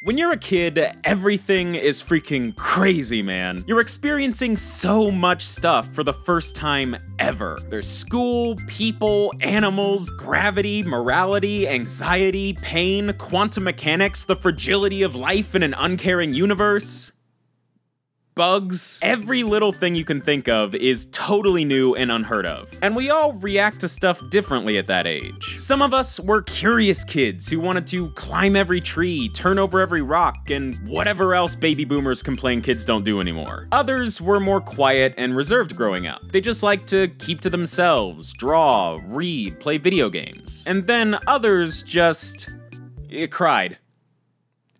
When you're a kid, everything is freaking crazy, man. You're experiencing so much stuff for the first time ever. There's school, people, animals, gravity, morality, anxiety, pain, quantum mechanics, the fragility of life in an uncaring universe bugs, every little thing you can think of is totally new and unheard of. And we all react to stuff differently at that age. Some of us were curious kids who wanted to climb every tree, turn over every rock, and whatever else baby boomers complain kids don't do anymore. Others were more quiet and reserved growing up. They just liked to keep to themselves, draw, read, play video games. And then others just... It cried.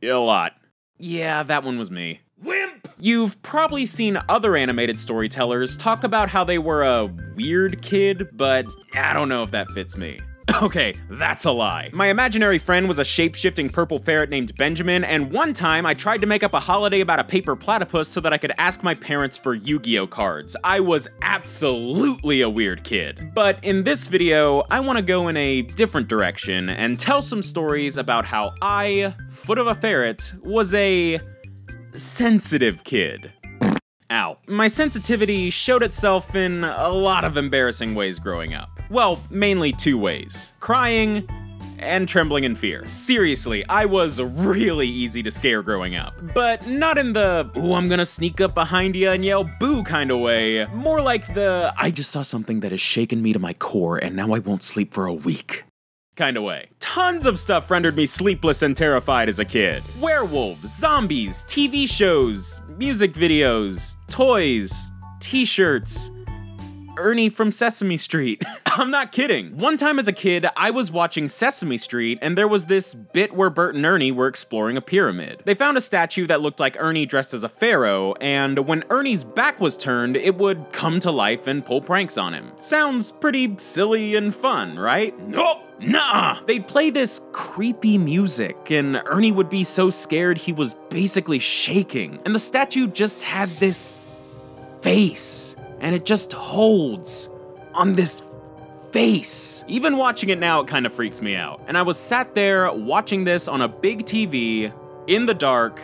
A lot. Yeah, that one was me. Wimp! You've probably seen other animated storytellers talk about how they were a weird kid, but I don't know if that fits me. Okay, that's a lie. My imaginary friend was a shape-shifting purple ferret named Benjamin, and one time I tried to make up a holiday about a paper platypus so that I could ask my parents for Yu-Gi-Oh cards. I was absolutely a weird kid. But in this video, I want to go in a different direction and tell some stories about how I, Foot of a Ferret, was a sensitive kid. Ow. My sensitivity showed itself in a lot of embarrassing ways growing up. Well, mainly two ways. Crying and trembling in fear. Seriously, I was really easy to scare growing up. But not in the, ooh, I'm gonna sneak up behind you and yell boo kind of way. More like the, I just saw something that has shaken me to my core and now I won't sleep for a week kind of way. Tons of stuff rendered me sleepless and terrified as a kid. Werewolves, zombies, TV shows, music videos, toys, t-shirts, Ernie from Sesame Street. I'm not kidding. One time as a kid, I was watching Sesame Street, and there was this bit where Bert and Ernie were exploring a pyramid. They found a statue that looked like Ernie dressed as a pharaoh, and when Ernie's back was turned, it would come to life and pull pranks on him. Sounds pretty silly and fun, right? Nope! Nah! They'd play this creepy music, and Ernie would be so scared he was basically shaking. And the statue just had this face and it just holds on this face. Even watching it now, it kind of freaks me out. And I was sat there watching this on a big TV, in the dark,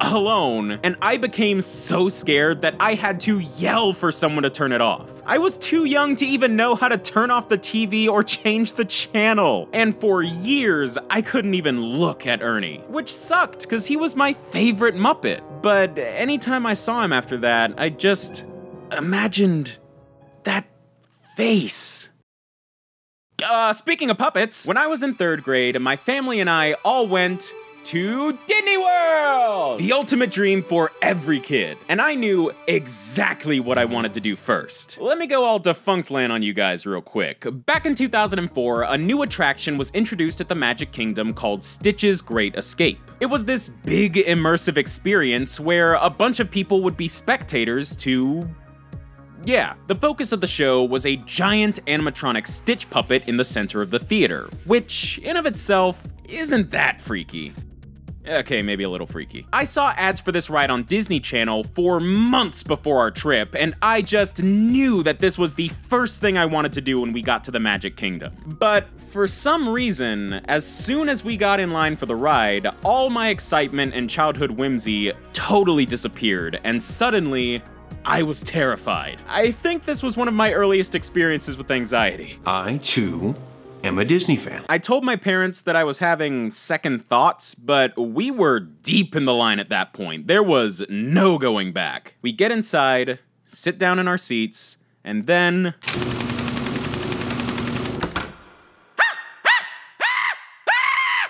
alone, and I became so scared that I had to yell for someone to turn it off. I was too young to even know how to turn off the TV or change the channel. And for years, I couldn't even look at Ernie, which sucked because he was my favorite Muppet. But anytime I saw him after that, I just imagined that face. Uh, speaking of puppets, when I was in third grade, my family and I all went to Disney World! The ultimate dream for every kid. And I knew exactly what I wanted to do first. Let me go all Defunctland on you guys real quick. Back in 2004, a new attraction was introduced at the Magic Kingdom called Stitch's Great Escape. It was this big immersive experience where a bunch of people would be spectators to yeah, the focus of the show was a giant animatronic Stitch puppet in the center of the theater, which, in of itself, isn't that freaky. Okay, maybe a little freaky. I saw ads for this ride on Disney Channel for months before our trip, and I just knew that this was the first thing I wanted to do when we got to the Magic Kingdom. But for some reason, as soon as we got in line for the ride, all my excitement and childhood whimsy totally disappeared, and suddenly, I was terrified. I think this was one of my earliest experiences with anxiety. I, too, am a Disney fan. I told my parents that I was having second thoughts, but we were deep in the line at that point. There was no going back. We get inside, sit down in our seats, and then.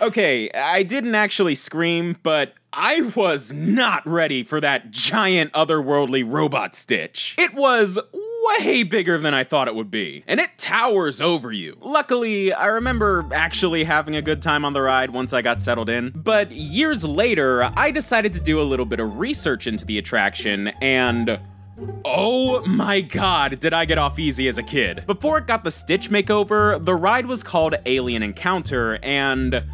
Okay, I didn't actually scream, but I was not ready for that giant otherworldly robot Stitch. It was way bigger than I thought it would be, and it towers over you. Luckily, I remember actually having a good time on the ride once I got settled in, but years later, I decided to do a little bit of research into the attraction, and Oh my god, did I get off easy as a kid. Before it got the Stitch makeover, the ride was called Alien Encounter, and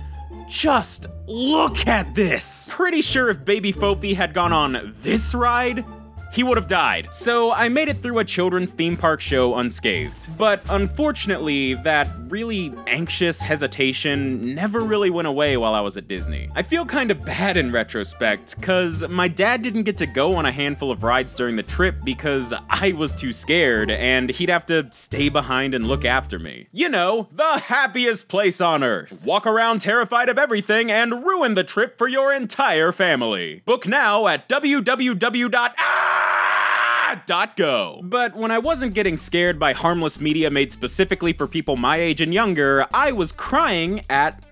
just look at this! Pretty sure if Baby Fophy had gone on this ride, he would have died. So I made it through a children's theme park show unscathed. But unfortunately, that really anxious hesitation never really went away while I was at Disney. I feel kinda bad in retrospect, cause my dad didn't get to go on a handful of rides during the trip because I was too scared and he'd have to stay behind and look after me. You know, the happiest place on earth. Walk around terrified of everything and ruin the trip for your entire family. Book now at ah! www.ah.go. But when I wasn't getting scared by harmless media made specifically for people my age and younger, I was crying at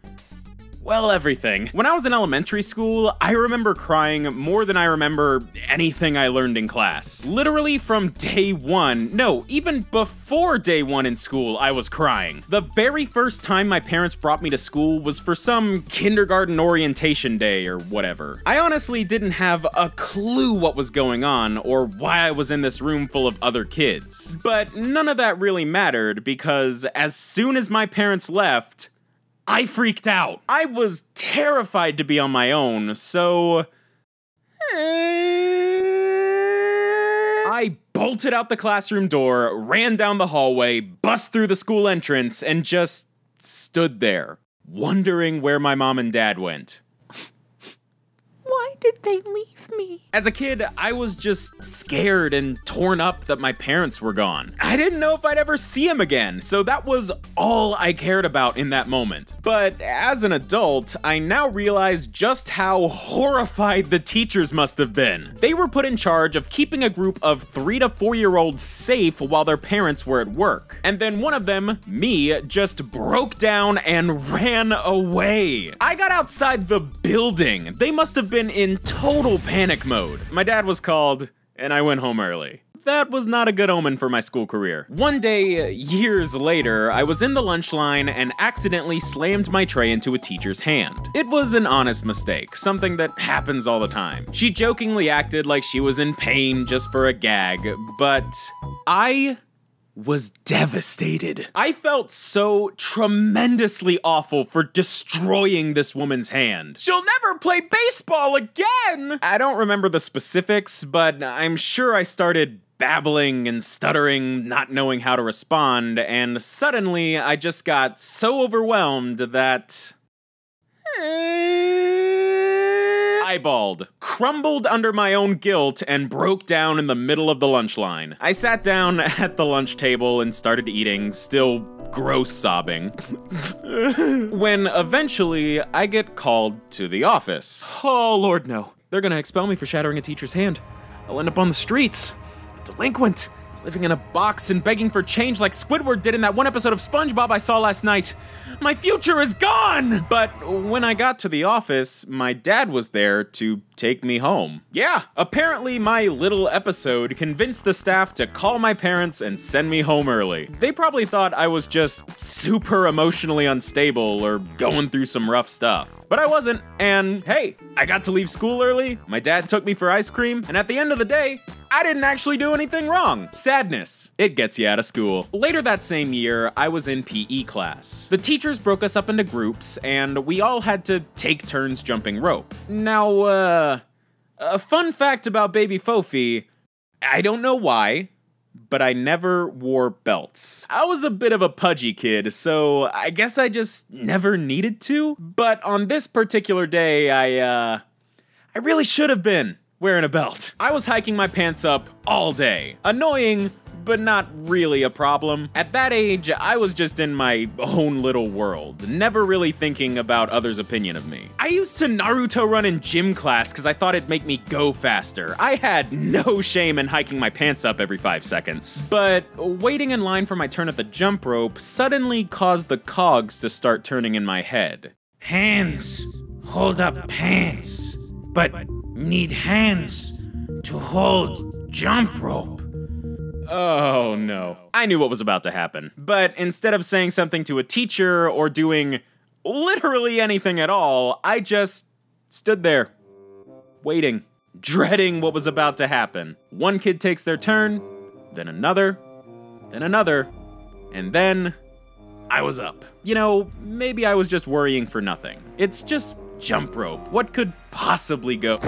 well, everything. When I was in elementary school, I remember crying more than I remember anything I learned in class. Literally from day one, no, even before day one in school, I was crying. The very first time my parents brought me to school was for some kindergarten orientation day or whatever. I honestly didn't have a clue what was going on or why I was in this room full of other kids. But none of that really mattered because as soon as my parents left, I freaked out. I was terrified to be on my own, so. Eh, I bolted out the classroom door, ran down the hallway, bust through the school entrance, and just stood there, wondering where my mom and dad went. Why did they leave me? As a kid, I was just scared and torn up that my parents were gone. I didn't know if I'd ever see them again, so that was all I cared about in that moment. But as an adult, I now realize just how horrified the teachers must have been. They were put in charge of keeping a group of three to four year olds safe while their parents were at work. And then one of them, me, just broke down and ran away. I got outside the building. They must have been in total panic mode. My dad was called, and I went home early. That was not a good omen for my school career. One day, uh, years later, I was in the lunch line and accidentally slammed my tray into a teacher's hand. It was an honest mistake, something that happens all the time. She jokingly acted like she was in pain just for a gag, but I was devastated. I felt so tremendously awful for destroying this woman's hand. She'll never play baseball again! I don't remember the specifics, but I'm sure I started babbling and stuttering, not knowing how to respond, and suddenly I just got so overwhelmed that. Eh, eyeballed, crumbled under my own guilt, and broke down in the middle of the lunch line. I sat down at the lunch table and started eating, still gross sobbing. when eventually I get called to the office. Oh, Lord, no. They're gonna expel me for shattering a teacher's hand. I'll end up on the streets. A delinquent. Living in a box and begging for change like Squidward did in that one episode of SpongeBob I saw last night. My future is gone! But when I got to the office, my dad was there to take me home. Yeah, apparently my little episode convinced the staff to call my parents and send me home early. They probably thought I was just super emotionally unstable or going through some rough stuff. But I wasn't, and hey, I got to leave school early, my dad took me for ice cream, and at the end of the day, I didn't actually do anything wrong. Sadness. It gets you out of school. Later that same year, I was in PE class. The teachers broke us up into groups, and we all had to take turns jumping rope. Now, uh, a fun fact about baby Fofi, I don't know why, but I never wore belts. I was a bit of a pudgy kid, so I guess I just never needed to. But on this particular day, I, uh, I really should have been wearing a belt. I was hiking my pants up all day. Annoying, but not really a problem. At that age, I was just in my own little world, never really thinking about others' opinion of me. I used to Naruto run in gym class because I thought it'd make me go faster. I had no shame in hiking my pants up every five seconds. But waiting in line for my turn at the jump rope suddenly caused the cogs to start turning in my head. Hands hold up pants, but need hands to hold jump rope. Oh, oh no. I knew what was about to happen. But instead of saying something to a teacher or doing literally anything at all, I just stood there, waiting, dreading what was about to happen. One kid takes their turn, then another, then another, and then I was up. You know, maybe I was just worrying for nothing. It's just jump rope. What could possibly go?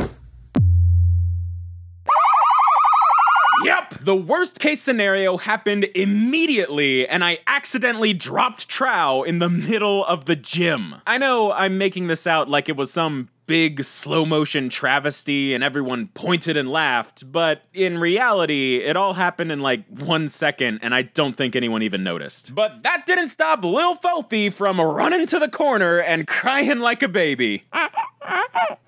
The worst case scenario happened immediately, and I accidentally dropped Trow in the middle of the gym. I know I'm making this out like it was some big slow motion travesty and everyone pointed and laughed, but in reality, it all happened in like one second and I don't think anyone even noticed. But that didn't stop Lil Filthy from running to the corner and crying like a baby.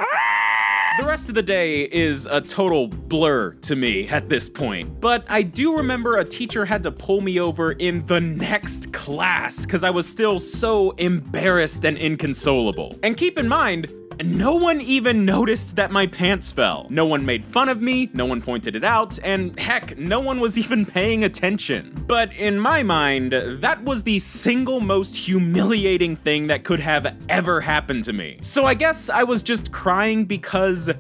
The rest of the day is a total blur to me at this point, but I do remember a teacher had to pull me over in the next class because I was still so embarrassed and inconsolable. And keep in mind, no one even noticed that my pants fell. No one made fun of me, no one pointed it out, and heck, no one was even paying attention. But in my mind, that was the single most humiliating thing that could have ever happened to me. So I guess I was just crying because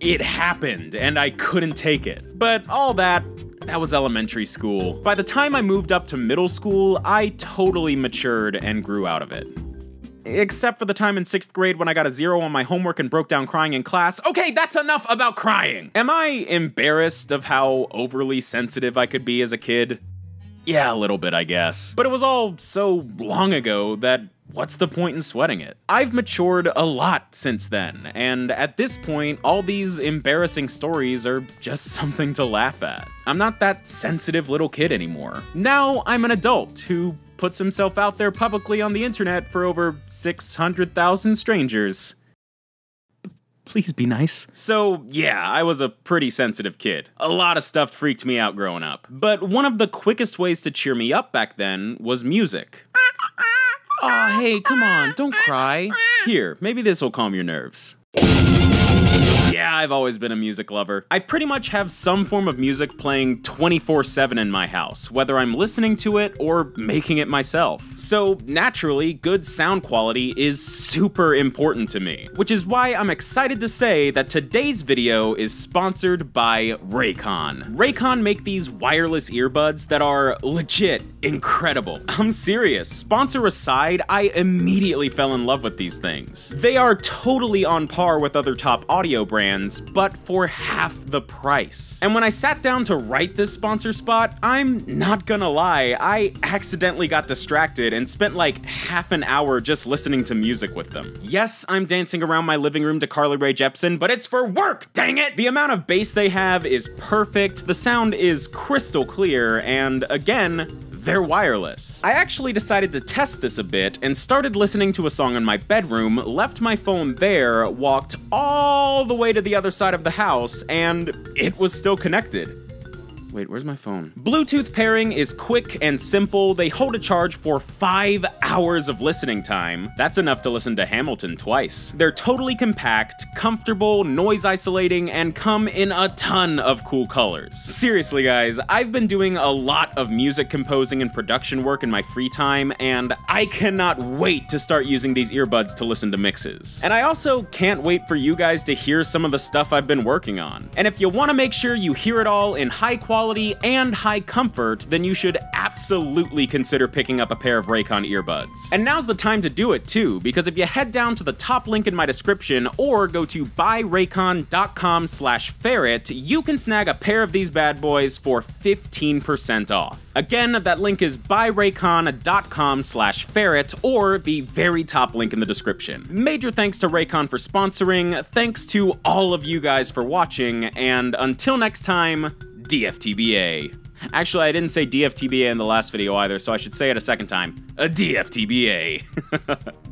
it happened and I couldn't take it. But all that, that was elementary school. By the time I moved up to middle school, I totally matured and grew out of it. Except for the time in sixth grade when I got a zero on my homework and broke down crying in class. Okay, that's enough about crying! Am I embarrassed of how overly sensitive I could be as a kid? Yeah, a little bit, I guess. But it was all so long ago that what's the point in sweating it? I've matured a lot since then, and at this point, all these embarrassing stories are just something to laugh at. I'm not that sensitive little kid anymore. Now I'm an adult who puts himself out there publicly on the internet for over 600,000 strangers. Please be nice. So, yeah, I was a pretty sensitive kid. A lot of stuff freaked me out growing up. But one of the quickest ways to cheer me up back then was music. Oh, hey, come on, don't cry. Here, maybe this will calm your nerves. Yeah, I've always been a music lover. I pretty much have some form of music playing 24 7 in my house, whether I'm listening to it or making it myself. So, naturally, good sound quality is super important to me, which is why I'm excited to say that today's video is sponsored by Raycon. Raycon make these wireless earbuds that are legit incredible. I'm serious. Sponsor aside, I immediately fell in love with these things. They are totally on par with other top audio brands but for half the price. And when I sat down to write this sponsor spot, I'm not gonna lie, I accidentally got distracted and spent like half an hour just listening to music with them. Yes, I'm dancing around my living room to Carly Rae Jepsen, but it's for work, dang it! The amount of bass they have is perfect, the sound is crystal clear, and again, they're wireless. I actually decided to test this a bit and started listening to a song in my bedroom, left my phone there, walked all the way to the other side of the house, and it was still connected. Wait, where's my phone? Bluetooth pairing is quick and simple. They hold a charge for five hours of listening time. That's enough to listen to Hamilton twice. They're totally compact, comfortable, noise isolating, and come in a ton of cool colors. Seriously, guys, I've been doing a lot of music composing and production work in my free time, and I cannot wait to start using these earbuds to listen to mixes. And I also can't wait for you guys to hear some of the stuff I've been working on. And if you want to make sure you hear it all in high quality, quality and high comfort, then you should absolutely consider picking up a pair of Raycon earbuds. And now's the time to do it too, because if you head down to the top link in my description or go to buyraycon.com slash ferret, you can snag a pair of these bad boys for 15% off. Again, that link is buyraycon.com slash ferret or the very top link in the description. Major thanks to Raycon for sponsoring, thanks to all of you guys for watching, and until next time, DFTBA. Actually, I didn't say DFTBA in the last video either, so I should say it a second time. A DFTBA.